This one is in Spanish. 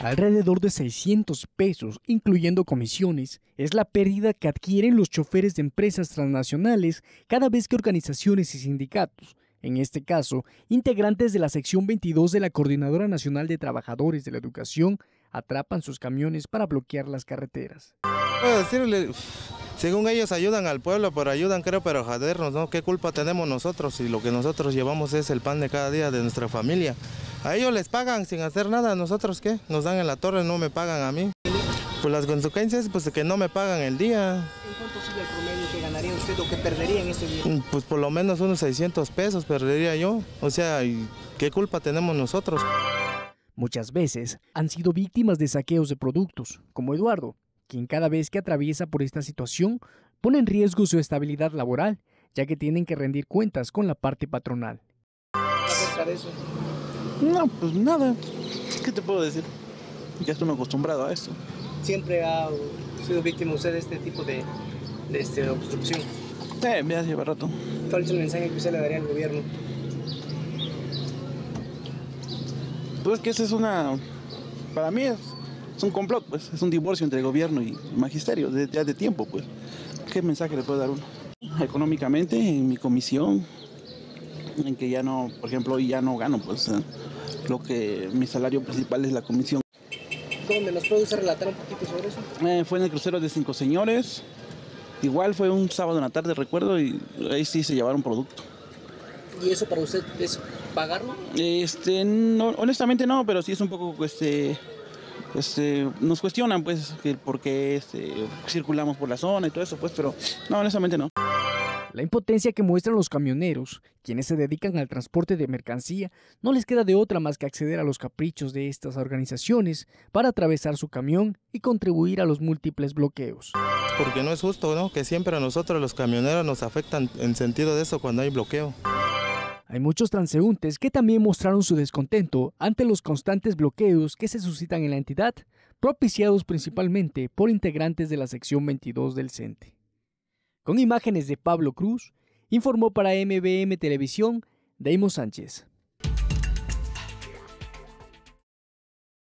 Alrededor de 600 pesos, incluyendo comisiones, es la pérdida que adquieren los choferes de empresas transnacionales cada vez que organizaciones y sindicatos, en este caso, integrantes de la sección 22 de la Coordinadora Nacional de Trabajadores de la Educación, atrapan sus camiones para bloquear las carreteras. según ellos ayudan al pueblo, pero ayudan creo, pero jadernos, ¿no? ¿Qué culpa tenemos nosotros si lo que nosotros llevamos es el pan de cada día de nuestra familia? A ellos les pagan sin hacer nada, ¿nosotros qué? Nos dan en la torre, no me pagan a mí. Pues las consecuencias, pues que no me pagan el día. ¿En cuánto sigue el promedio que ganaría usted o que perdería en este día? Mm, pues por lo menos unos 600 pesos perdería yo. O sea, ¿qué culpa tenemos nosotros? Muchas veces han sido víctimas de saqueos de productos, como Eduardo, quien cada vez que atraviesa por esta situación pone en riesgo su estabilidad laboral, ya que tienen que rendir cuentas con la parte patronal. ¿Acerca de eso? No, pues nada. ¿Qué te puedo decir? Ya estoy acostumbrado a esto. ¿Siempre ha sido víctima usted de este tipo de, de este, obstrucción? Eh, me hace rato. ¿Cuál es el mensaje que usted le daría al gobierno? Pues que esa es una... Para mí es es un complot, pues, es un divorcio entre gobierno y magisterio, de, ya de tiempo, pues. ¿Qué mensaje le puedo dar uno? Económicamente, en mi comisión, en que ya no, por ejemplo, hoy ya no gano, pues, eh, lo que mi salario principal es la comisión. ¿Dónde nos puede usted relatar un poquito sobre eso? Eh, fue en el crucero de Cinco Señores. Igual fue un sábado en la tarde, recuerdo, y ahí sí se llevaron producto. ¿Y eso para usted es pagarlo? Este, no, honestamente no, pero sí es un poco, este, este, nos cuestionan pues por qué este, circulamos por la zona y todo eso, pues, pero no, honestamente no. La impotencia que muestran los camioneros, quienes se dedican al transporte de mercancía, no les queda de otra más que acceder a los caprichos de estas organizaciones para atravesar su camión y contribuir a los múltiples bloqueos. Porque no es justo, ¿no? Que siempre a nosotros los camioneros nos afectan en sentido de eso cuando hay bloqueo. Hay muchos transeúntes que también mostraron su descontento ante los constantes bloqueos que se suscitan en la entidad, propiciados principalmente por integrantes de la sección 22 del CENTE. Con imágenes de Pablo Cruz, informó para MBM Televisión Deimo Sánchez.